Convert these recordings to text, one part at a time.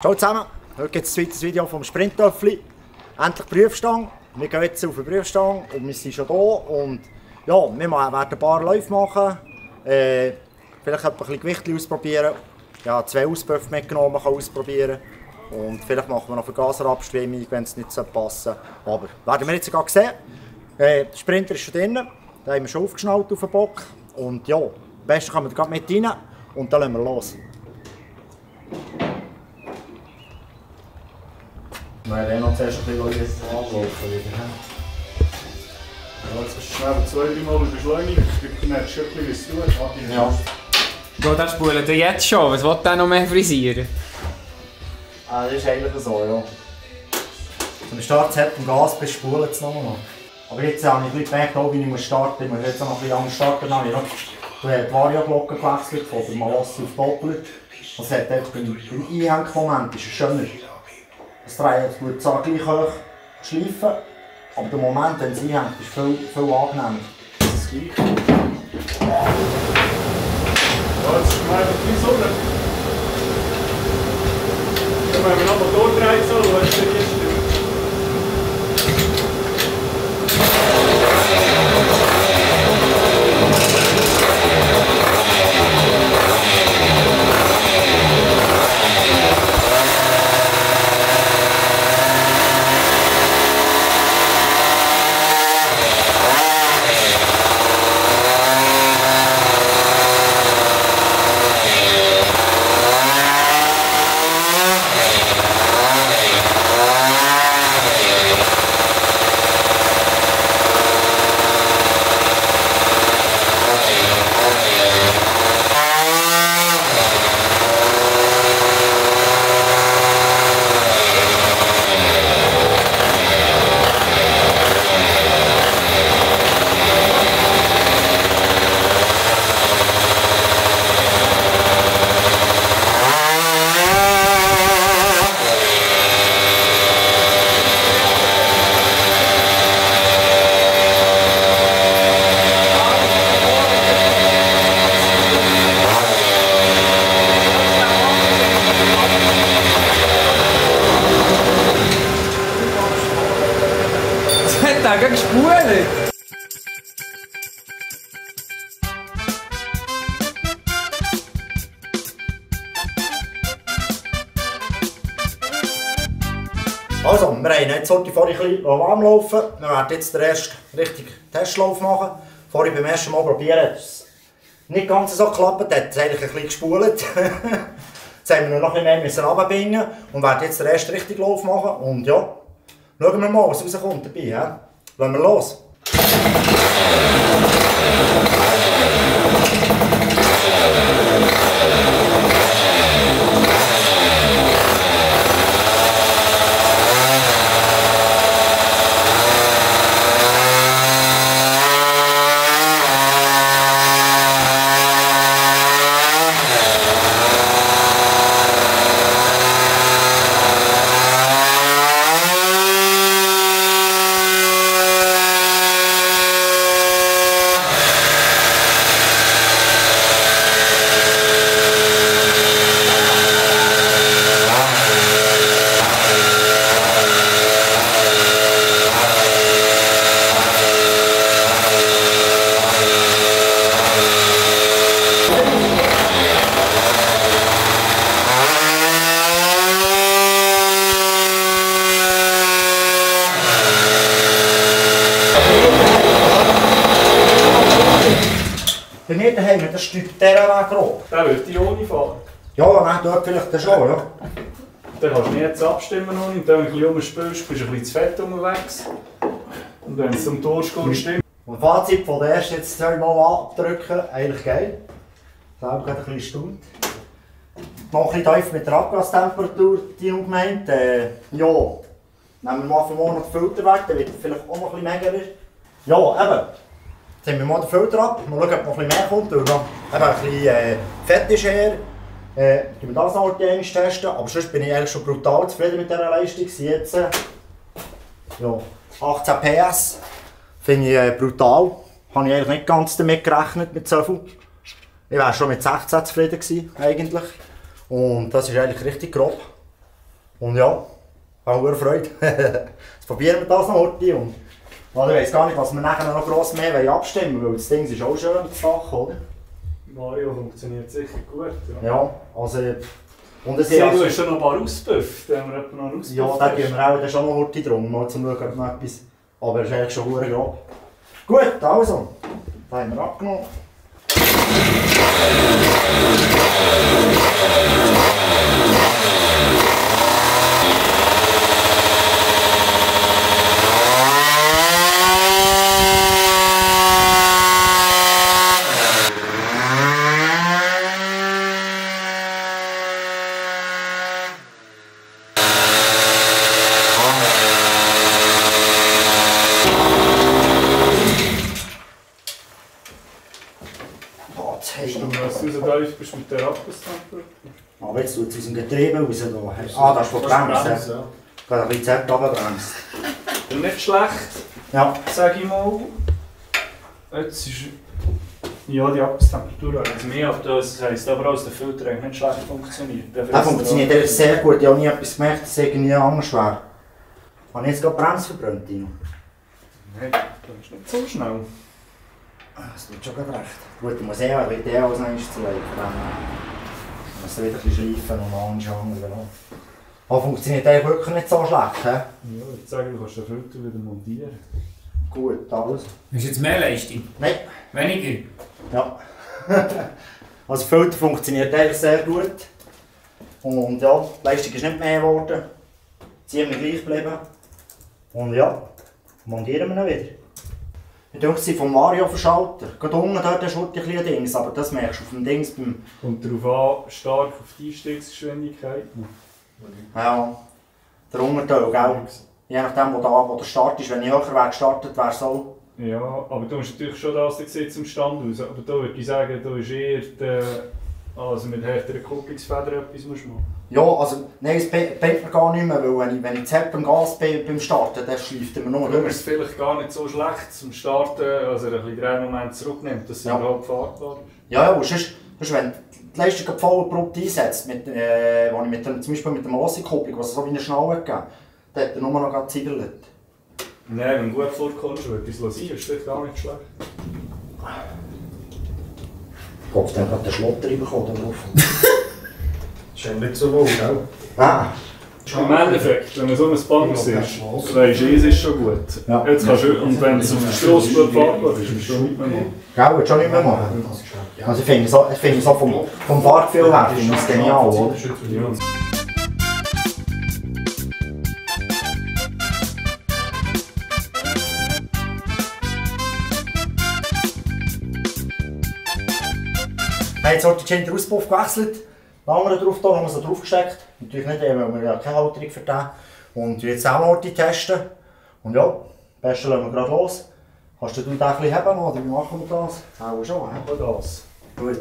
Hallo zusammen, heute gibt es ein zweites Video vom Sprintöffli. Endlich Prüfstange. Wir gehen jetzt auf die Prüfstange und wir sind schon da. Und ja, wir werden ein paar Läufe machen. Äh, vielleicht ein bisschen Gewicht ausprobieren. Ja, zwei Auspuff mitgenommen, kann ausprobieren. Und vielleicht machen wir noch Vergaserabstimmung, wenn es nicht passen Aber werden wir jetzt sogar sehen. Äh, der Sprinter ist schon drin. Den haben wir schon aufgeschnallt auf den Bock. Und ja, am besten kommen wir gerade mit rein und dann lassen wir los. Nein, der noch zuerst ein bisschen jetzt anlaufen wieder. Ja, jetzt hast du schnell zwei, drei Mal beschleunigt, dann merkst du schon ein bisschen, es tut. Ja. Bro, das spulen du jetzt schon. Was will der noch mehr frisieren? Ah, das ist eigentlich so, ja. Zum Start hat im Gas bis spulen es nochmal. Aber jetzt habe ich gemerkt, auch, wie ich muss starten muss. Ich muss jetzt noch ein bisschen anders starten. Dann habe ich noch die Vario-Glocke gewechselt, von der Malossi auf Doppler. Das hat einfach beim, beim Einhängmoment ist es schöner. Das Dreieck wird zwar gleich hoch schleifen, aber der Moment, wenn es einhängt, ist viel, viel angenehmer. Das ist das Gleiche. Ja, jetzt mir einfach die Sonne. Dann wir noch mal durchdrehen sollen, dann ist es nicht stimmt. Der gerade gespult? Also, wir haben jetzt heute vorhin ein bisschen warm laufen. Wir werden jetzt den ersten richtigen Testlauf machen. Vorhin beim ersten Mal probieren hat es nicht ganz so geklappt, hat es eigentlich ein bisschen gespult. jetzt haben wir noch ein bisschen mehr runterbringen und werden jetzt den ersten richtigen Lauf machen. Und ja, schauen wir mal, was rauskommt dabei. Ja? Lassen wir los. Bei mir daheim, das dieser Weg grob. Der würde ich ohne fahren. Ja, dann dort vielleicht schon, ja. Dann kannst du nicht jetzt abstimmen nicht. Dann, wenn du ein bisschen rumspülst, bist du ein bisschen zu fett unterwegs. Und wenn es zum Tor geht, stimmt. Und Fazit von der ersten jetzt zweimal abdrücken, eigentlich geil. Selber gerade ein bisschen stund. Noch ein bisschen tief mit der Abgastemperatur, die noch gemeint. Äh, ja, nehmen wir mal für morgen noch den Filter weg, dann wird vielleicht auch noch ein bisschen mäger. Ja, eben. Jetzt haben wir mal den Filter ab, mal schauen, ob noch ein mehr kommt. Und noch ein bisschen äh, Fett ist her. Äh, wir das noch einmal testen. Aber sonst bin ich eigentlich schon brutal zufrieden mit dieser Leistung. Jetzt äh, ja, 18 PS. Finde ich äh, brutal. Habe ich eigentlich nicht ganz damit gerechnet, mit so viel. Ich wäre schon mit 16 zufrieden gewesen, eigentlich. Und das ist eigentlich richtig grob. Und ja, habe eine Freude. Jetzt probieren wir das noch heute. Und ich weiß gar nicht, was wir nachher noch gross mehr abstimmen wollen, weil das Ding ist auch schön, Dach, oder? Mario funktioniert sicher gut. Ja. Ja, also... Und es Ja, du hast schon noch ein paar ausgebüfft. Da haben wir etwa noch einen Ja, ausgebüfft. da gehen wir auch schon noch heute drum, mal zum schauen, ob noch etwas... Aber es ist eigentlich schon verdammt grob. Gut, also. Da haben wir abgenommen. Boah, jetzt Hast du haben noch was rausgeläuft bist mit der Abgastemperatur? Aber jetzt tut es aus dem Getriebe raus. Da. Ah, das ist von der Bremse. ja. Gerade ein bisschen zart runtergebremst. Nicht schlecht, Ja, sage ich mal. Jetzt ist... Ja, die Abgastemperatur hat mehr, aber das heisst aber auch, dass der Filter eigentlich nicht schlecht funktioniert. Der das funktioniert ehrlich sehr gut. Ich habe nie etwas gemerkt, dass es irgendwie anders wäre. Habe ich jetzt gerade die Bremse verbrannt? Nein, das ist nicht so schnell. Das tut schon gerade recht. Gut, ich muss eh ein bisschen der als nächstes zu legen. Dann muss er wieder ein bisschen schleifen und anschauen. Genau. Aber funktioniert eigentlich wirklich nicht so schlecht. He? Ja, ich würde sagen, du kannst den Filter wieder montieren. Gut, alles. Ist jetzt mehr Leistung? Nein, Weniger? ja. also der Filter funktioniert eigentlich sehr gut. Und ja, die Leistung ist nicht mehr geworden. Ziemlich gleich geblieben. Und ja, montieren wir ihn wieder. Ich denke, sie vom Mario verschalter. Gerade unten dort ist heute ein bisschen Dings, aber das merkst du auf dem Dings beim... Kommt darauf an, stark auf die Einstiegsgeschwindigkeit. Ja, der Unterteil, gell? Je nachdem, wo, da, wo der Start ist. Wenn ich höher wäre gestartet, wäre es so. Ja, aber du musst natürlich schon das sieht zum Stand aus. Aber da würde ich sagen, da ist eher der, also mit härteren Kupplungsfedern etwas musst du machen. Ja, also, nein, es bringt mir gar nicht mehr, weil wenn ich, wenn ich zuerst beim Gas bin, beim Starten, dann schleift er mir nur Darum ist es vielleicht gar nicht so schlecht zum Starten, also er ein bisschen Drehmoment zurücknimmt, dass es Ja. überhaupt fahrbar ist. Ja, ja, und sonst, sonst wenn die Leistung voll abrupt einsetzt, mit, äh, wo ich mit dem, zum Beispiel mit der Mosi-Kupplung, was so wie eine Schnalle gegeben dann hat er nur noch gerade. Nein, wenn du gut vorkommst, würde ich es sein, ist vielleicht gar nicht schlecht. Gott, dann hat der Schlotter bekommen drauf. Ist ja nicht so wohl, gell? Ah, Im Endeffekt, wenn man so ein Band ist, weisst du, es ist schon gut. Ja. Jetzt kannst du, und wenn es auf der Straße gut fahrbar ist, musst du schon nicht mehr machen. gell, willst du schon nicht mehr machen. Also ich finde so, ich finde so vom, vom Fahrgefühl her, finde ich es genial, oder? Haben jetzt schon den Auspuff gewechselt. Den drauf da, haben wir so draufgesteckt. Natürlich nicht, weil wir ja keine Halterung für den. Und jetzt auch noch heute testen. Und ja, am besten lassen wir gerade los. Kannst du den ein bisschen haben oder wie machen wir das? Auch schon, hä? Aber das. Gut.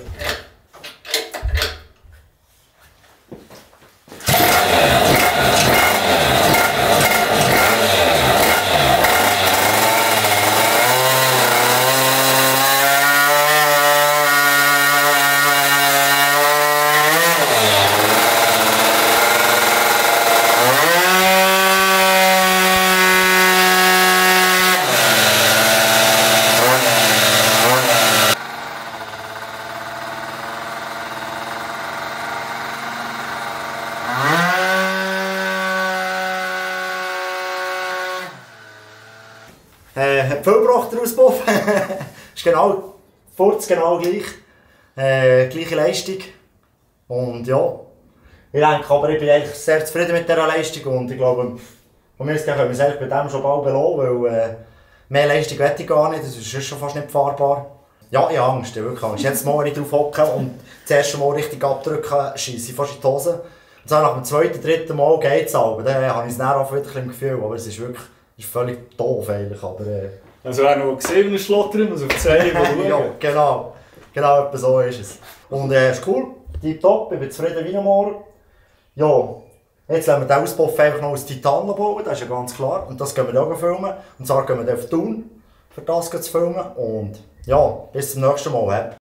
Äh, hat viel gebracht, der Auspuff. ist genau, Furz genau gleich. Äh, gleiche Leistung. Und ja, ich denke aber, ich bin eigentlich sehr zufrieden mit dieser Leistung und ich glaube, von mir aus können wir es bei dem schon bald belohnen, weil äh, mehr Leistung wette ich gar nicht, das ist schon fast nicht fahrbar. Ja, ich habe Angst, ja, wirklich Angst. Jetzt mal nicht drauf hocken und das erste Mal richtig abdrücken, scheisse ich fast in die Hose. Und so nach dem zweiten, dritten Mal geht es aber, dann habe ich es dann auch wieder ein bisschen im Gefühl, aber es ist wirklich ist völlig doof eigentlich, aber... Äh, Also wer noch gesehen, wie ein Schlotter muss auf die Zähne ja, genau. Genau, etwa so ist es. Und äh, ist cool, tipptopp, ich bin zufrieden wie normal. Ja, jetzt lassen wir den Auspuff einfach noch aus Titan bauen, das ist ja ganz klar. Und das gehen wir auch filmen. Und zwar gehen wir dann auf Thun, für das zu filmen. Und ja, bis zum nächsten Mal. He.